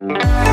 Bye.